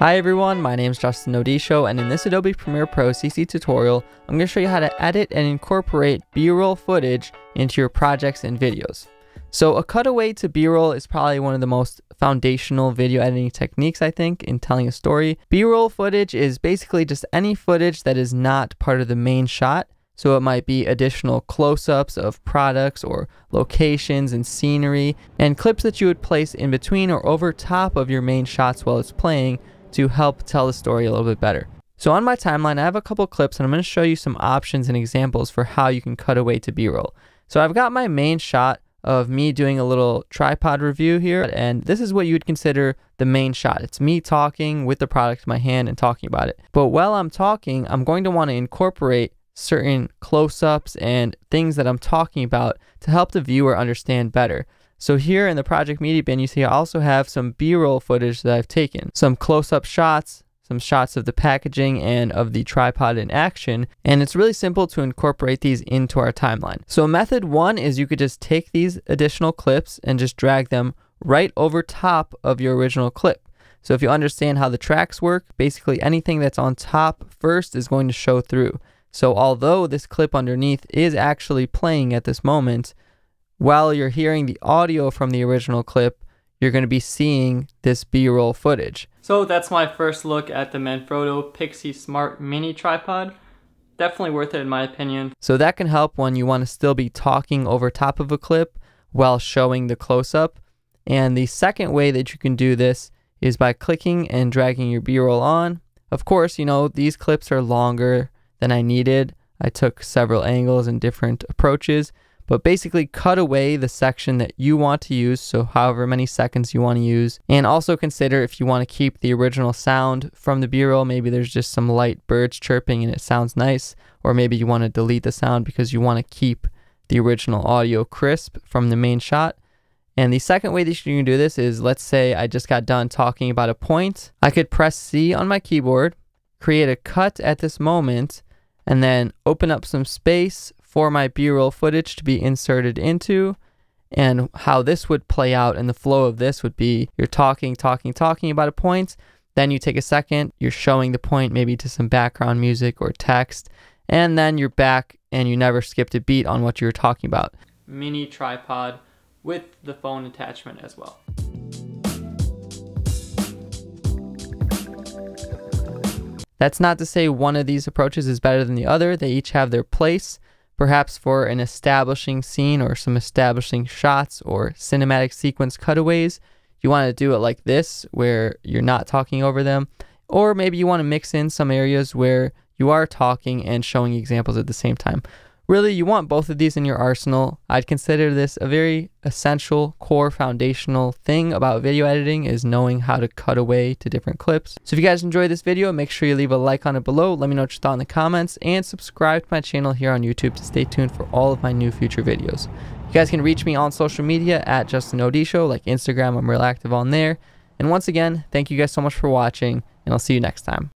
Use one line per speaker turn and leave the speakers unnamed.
Hi everyone, my name is Justin Odisho and in this Adobe Premiere Pro CC tutorial, I'm going to show you how to edit and incorporate B-roll footage into your projects and videos. So a cutaway to B-roll is probably one of the most foundational video editing techniques I think in telling a story. B-roll footage is basically just any footage that is not part of the main shot. So it might be additional close-ups of products or locations and scenery and clips that you would place in between or over top of your main shots while it's playing to help tell the story a little bit better. So on my timeline, I have a couple clips and I'm going to show you some options and examples for how you can cut away to B-roll. So I've got my main shot of me doing a little tripod review here and this is what you would consider the main shot. It's me talking with the product in my hand and talking about it. But while I'm talking, I'm going to want to incorporate certain close-ups and things that I'm talking about to help the viewer understand better. So here in the project media bin, you see I also have some B-roll footage that I've taken, some close-up shots, some shots of the packaging and of the tripod in action, and it's really simple to incorporate these into our timeline. So method one is you could just take these additional clips and just drag them right over top of your original clip. So if you understand how the tracks work, basically anything that's on top first is going to show through. So although this clip underneath is actually playing at this moment, while you're hearing the audio from the original clip, you're going to be seeing this B-roll footage. So that's my first look at the Manfrotto Pixie Smart Mini Tripod. Definitely worth it in my opinion. So that can help when you want to still be talking over top of a clip while showing the close-up. And the second way that you can do this is by clicking and dragging your B-roll on. Of course, you know, these clips are longer than I needed. I took several angles and different approaches but basically cut away the section that you want to use, so however many seconds you want to use, and also consider if you want to keep the original sound from the B-roll, maybe there's just some light birds chirping and it sounds nice, or maybe you want to delete the sound because you want to keep the original audio crisp from the main shot. And the second way that you can do this is, let's say I just got done talking about a point. I could press C on my keyboard, create a cut at this moment, and then open up some space for my B-roll footage to be inserted into and how this would play out and the flow of this would be you're talking, talking, talking about a point, then you take a second, you're showing the point maybe to some background music or text, and then you're back and you never skipped a beat on what you were talking about. Mini tripod with the phone attachment as well. That's not to say one of these approaches is better than the other. They each have their place perhaps for an establishing scene or some establishing shots or cinematic sequence cutaways. You want to do it like this, where you're not talking over them. Or maybe you want to mix in some areas where you are talking and showing examples at the same time. Really, you want both of these in your arsenal. I'd consider this a very essential, core, foundational thing about video editing is knowing how to cut away to different clips. So if you guys enjoyed this video, make sure you leave a like on it below. Let me know what you thought in the comments and subscribe to my channel here on YouTube to stay tuned for all of my new future videos. You guys can reach me on social media at Justin Odisho, like Instagram. I'm real active on there. And once again, thank you guys so much for watching, and I'll see you next time.